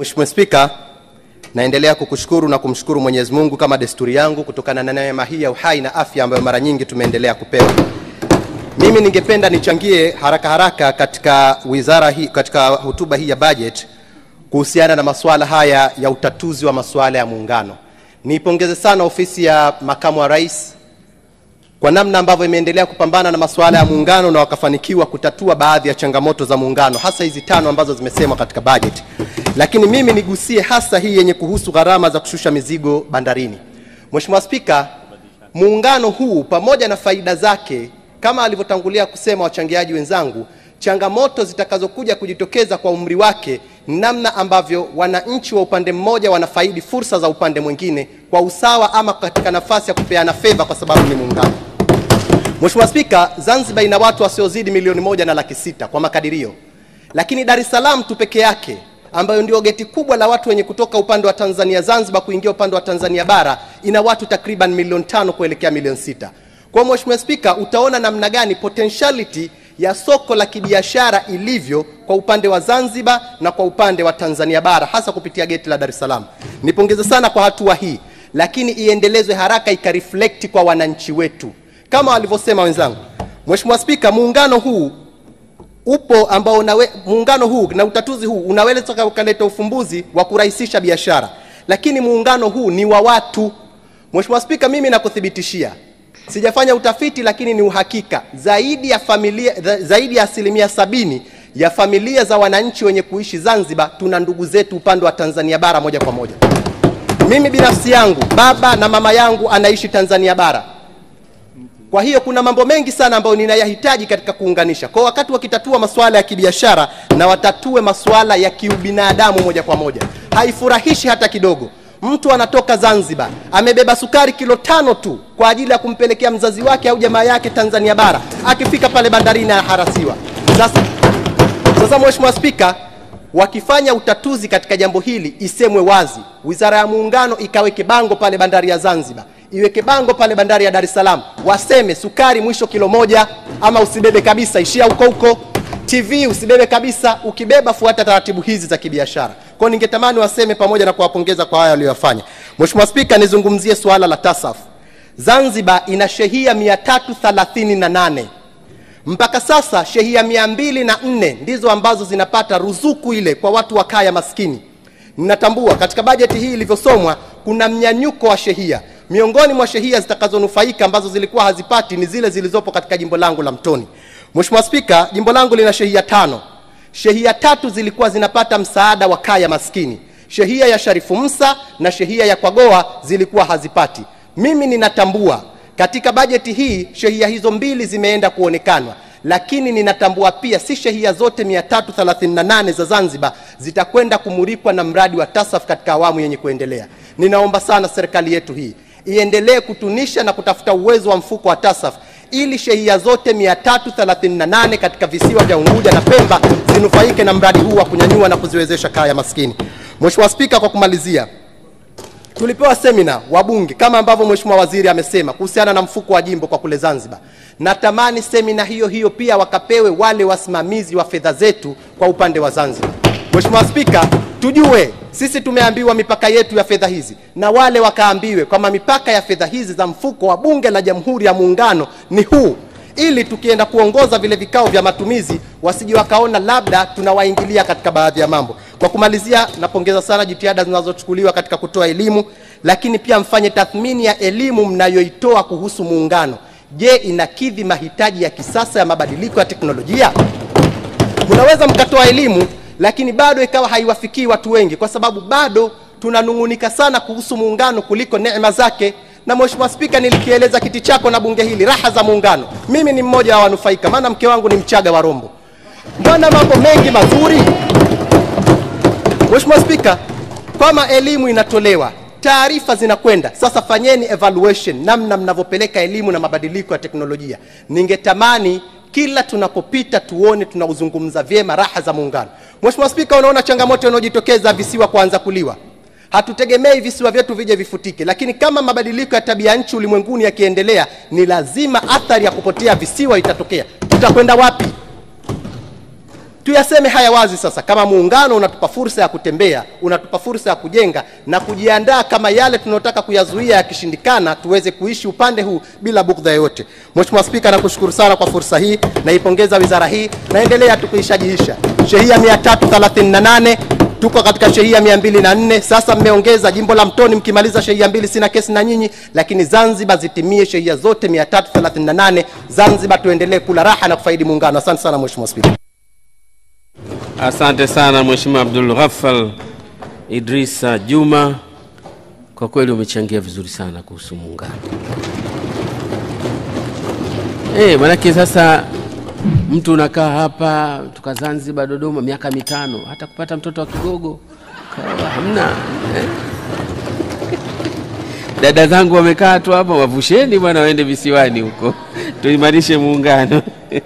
Mheshimiwa Spika, naendelea kukushukuru na kumshukuru Mwenyezi Mungu kama desturi yangu kutokana na neema hii ya uhai na afya ambayo mara nyingi tumeendelea kupewa. Mimi ningependa nichangie haraka haraka katika wizara hii, katika hotuba hii ya budget kuhusiana na masuala haya ya utatuzi wa masuala ya muungano. Niipongeze sana ofisi ya makamu wa rais kwa namna ambavyo imeendelea kupambana na masuala ya muungano na wakafanikiwa kutatua baadhi ya changamoto za muungano, hasa hizi tano ambazo zimesemwa katika bajeti. Lakini mimi nigusie hasa hii yenye kuhusu gharama za kushusha mizigo bandarini. Mheshimiwa Spika, muungano huu pamoja na faida zake, kama alivyotangulia kusema wachangiaji wenzangu, changamoto zitakazokuja kujitokeza kwa umri wake namna ambavyo wananchi wa upande mmoja wanafaidi fursa za upande mwingine kwa usawa ama katika nafasi ya kupeana fedha kwa sababu ni muungano. Mheshimiwa Spika, Zanzibar ina watu wasiozidi milioni moja na laki sita kwa makadirio, lakini Dar es Salaam tu peke yake ambayo ndio geti kubwa la watu wenye kutoka upande wa Tanzania Zanzibar kuingia upande wa Tanzania bara ina watu takriban milioni tano kuelekea milioni sita. Kwa Mheshimiwa Spika, utaona namna gani potentiality ya soko la kibiashara ilivyo kwa upande wa Zanzibar na kwa upande wa Tanzania bara hasa kupitia geti la Dar es Salaam. Nipongeze sana kwa hatua hii, lakini iendelezwe haraka ikareflect kwa wananchi wetu kama walivyosema wenzangu. Mheshimiwa Spika, muungano huu upo ambao unawe, muungano huu na utatuzi huu unaweza ukaleta ufumbuzi wa kurahisisha biashara, lakini muungano huu ni wa watu. Mheshimiwa Spika, mimi nakuthibitishia sijafanya utafiti lakini ni uhakika zaidi ya familia zaidi ya asilimia sabini ya familia za wananchi wenye kuishi Zanzibar tuna ndugu zetu upande wa Tanzania bara moja kwa moja. Mimi binafsi yangu baba na mama yangu anaishi Tanzania bara. Kwa hiyo kuna mambo mengi sana ambayo ninayahitaji katika kuunganisha. Kwa wakati wakitatua masuala ya kibiashara na watatue masuala ya kiubinadamu moja kwa moja. Haifurahishi hata kidogo. Mtu anatoka Zanzibar amebeba sukari kilo tano tu kwa ajili ya kumpelekea mzazi wake au jamaa yake Tanzania bara, akifika pale bandarini anaharasiwa. Sasa, sasa Mheshimiwa Spika, wakifanya utatuzi katika jambo hili isemwe wazi, Wizara ya Muungano ikaweke bango pale bandari ya Zanzibar, iweke bango pale bandari ya Dar es Salaam, waseme sukari mwisho kilo moja, ama usibebe kabisa, ishia huko huko. TV usibebe kabisa, ukibeba fuata taratibu hizi za kibiashara. Kwa ningetamani waseme pamoja na kuwapongeza kwa haya waliyofanya. Mheshimiwa Spika, nizungumzie suala la TASAF. Zanzibar ina shehia 338 mpaka sasa shehia mia mbili na nne ndizo ambazo zinapata ruzuku ile kwa watu wa kaya maskini. Ninatambua katika bajeti hii ilivyosomwa kuna mnyanyuko wa shehia. Miongoni mwa shehia zitakazonufaika ambazo zilikuwa hazipati ni zile zilizopo katika jimbo langu la Mtoni. Mheshimiwa Spika, jimbo langu lina shehia tano. Shehia tatu zilikuwa zinapata msaada wa kaya maskini. Shehia ya Sharifu Msa na shehia ya Kwagoa zilikuwa hazipati. Mimi ninatambua katika bajeti hii shehia hizo mbili zimeenda kuonekanwa, lakini ninatambua pia si shehia zote 338 za Zanzibar zitakwenda kumulikwa na mradi wa TASAF katika awamu yenye kuendelea. Ninaomba sana serikali yetu hii iendelee kutunisha na kutafuta uwezo wa mfuko wa TASAF ili shehia zote 338 katika visiwa vya Unguja na Pemba zinufaike na mradi huu wa kunyanyua na kuziwezesha kaya maskini. Mheshimiwa Spika, kwa kumalizia, tulipewa semina wabunge kama ambavyo Mheshimiwa Waziri amesema kuhusiana na mfuko wa jimbo kwa kule Zanzibar. Natamani semina hiyo hiyo pia wakapewe wale wasimamizi wa fedha zetu kwa upande wa Zanzibar. Mheshimiwa Spika, tujue sisi tumeambiwa mipaka yetu ya fedha hizi na wale wakaambiwe kwamba mipaka ya fedha hizi za mfuko wa Bunge la Jamhuri ya Muungano ni huu, ili tukienda kuongoza vile vikao vya matumizi wasije wakaona labda tunawaingilia katika baadhi ya mambo. Kwa kumalizia, napongeza sana jitihada zinazochukuliwa katika kutoa elimu, lakini pia mfanye tathmini ya elimu mnayoitoa kuhusu muungano. Je, inakidhi mahitaji ya kisasa ya mabadiliko ya teknolojia? unaweza mkatoa elimu lakini bado ikawa haiwafikii watu wengi, kwa sababu bado tunanung'unika sana kuhusu muungano kuliko neema zake. Na Mheshimiwa Spika, nilikieleza kiti chako na bunge hili raha za muungano. Mimi ni mmoja wa wanufaika, maana mke wangu ni Mchaga wa Rombo. Mbona mambo mengi mazuri. Mheshimiwa Spika, kama elimu inatolewa, taarifa zinakwenda sasa, fanyeni evaluation namna mnavyopeleka elimu na mabadiliko ya teknolojia. Ningetamani kila tunapopita tuone tunauzungumza vyema raha za muungano. Mheshimiwa Spika, unaona changamoto inayojitokeza visiwa kuanza kuliwa. Hatutegemei visiwa vyetu vije vifutike, lakini kama mabadiliko ya tabia nchi ulimwenguni yakiendelea, ni lazima athari ya kupotea visiwa itatokea. Tutakwenda wapi? Tuyaseme haya wazi sasa. Kama muungano unatupa fursa ya kutembea unatupa fursa ya kujenga na kujiandaa kama yale tunayotaka kuyazuia yakishindikana tuweze kuishi upande huu bila bugdha yoyote. Mheshimiwa spika nakushukuru sana kwa fursa hii. Naipongeza wizara hii. Naendelea tukuishajihisha shehia 338 tuko katika shehia 204 sasa mmeongeza jimbo la mtoni mkimaliza shehia mbili sina kesi na nyinyi lakini zanzibar zitimie shehia zote 338 zanzibar tuendelee kula raha na kufaidi muungano. Asante sana mheshimiwa spika Asante sana Mheshimiwa Abdul Ghaffal Idrisa Juma, kwa kweli umechangia vizuri sana kuhusu muungano. Eh, manake sasa mtu unakaa hapa tuka Zanzibar, Dodoma miaka mitano, hata kupata mtoto wa kigogo hamna eh? Dada zangu wamekaa tu hapa, wavusheni bwana, waende visiwani huko tuimarishe muungano.